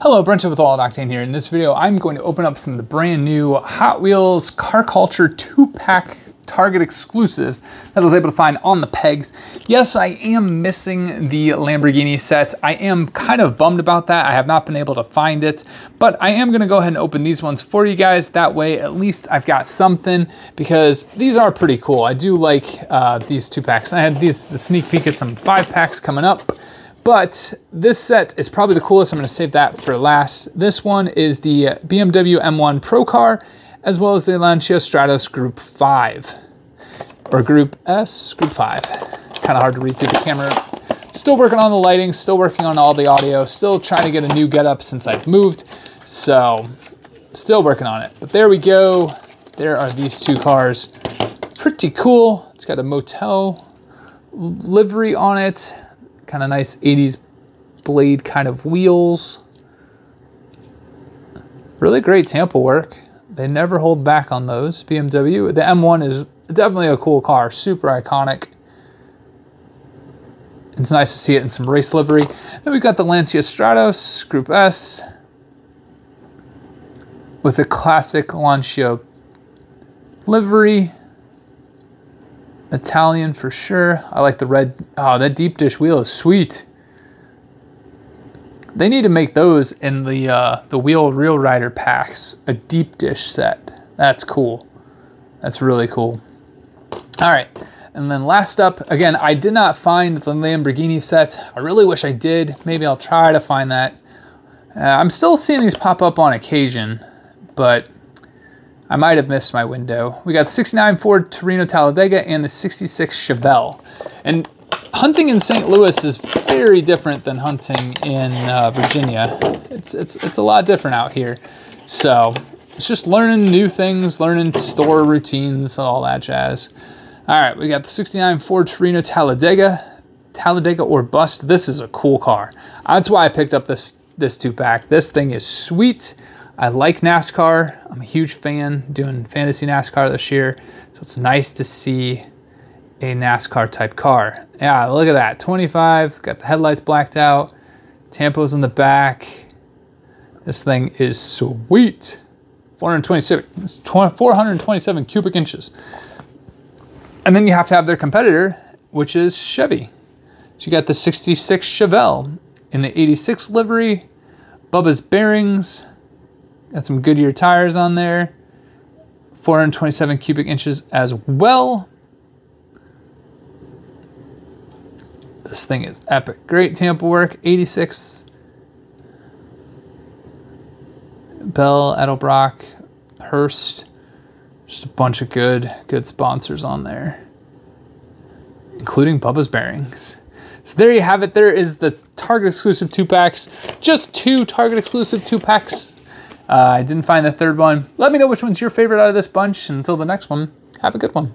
Hello, Brent with All Octane here. In this video, I'm going to open up some of the brand new Hot Wheels Car Culture 2-pack Target exclusives that I was able to find on the pegs. Yes, I am missing the Lamborghini set. I am kind of bummed about that. I have not been able to find it, but I am gonna go ahead and open these ones for you guys. That way, at least I've got something because these are pretty cool. I do like uh, these two packs. I had these the sneak peek at some five packs coming up. But this set is probably the coolest. I'm gonna save that for last. This one is the BMW M1 Pro Car, as well as the Lancia Stratos Group 5, or Group S, Group 5. Kind of hard to read through the camera. Still working on the lighting, still working on all the audio, still trying to get a new getup since I've moved. So, still working on it. But there we go. There are these two cars. Pretty cool. It's got a Motul livery on it kind of nice 80s blade kind of wheels. Really great tampo work. They never hold back on those. BMW. The M1 is definitely a cool car, super iconic. It's nice to see it in some race livery. Then we've got the Lancia Stratos Group S with a classic Lancia livery. Italian for sure. I like the red. Oh, that deep dish wheel is sweet. They need to make those in the uh, the wheel real rider packs. A deep dish set. That's cool. That's really cool. All right. And then last up, again, I did not find the Lamborghini set. I really wish I did. Maybe I'll try to find that. Uh, I'm still seeing these pop up on occasion, but I might have missed my window. We got the 69 Ford Torino Talladega and the 66 Chevelle. And hunting in St. Louis is very different than hunting in uh, Virginia. It's, it's, it's a lot different out here. So it's just learning new things, learning store routines, all that jazz. All right, we got the 69 Ford Torino Talladega. Talladega or bust. This is a cool car. That's why I picked up this, this two pack. This thing is sweet. I like NASCAR. I'm a huge fan doing fantasy NASCAR this year. So it's nice to see a NASCAR type car. Yeah, look at that. 25, got the headlights blacked out, tampos in the back. This thing is sweet. 427, 427 cubic inches. And then you have to have their competitor, which is Chevy. So you got the 66 Chevelle in the 86 livery, Bubba's bearings, Got some Goodyear tires on there. 427 cubic inches as well. This thing is epic. Great tampo work. 86. Bell, Edelbrock, Hurst. Just a bunch of good, good sponsors on there, including Bubba's Bearings. So there you have it. There is the Target exclusive two packs. Just two Target exclusive two packs uh, I didn't find the third one. Let me know which one's your favorite out of this bunch. Until the next one, have a good one.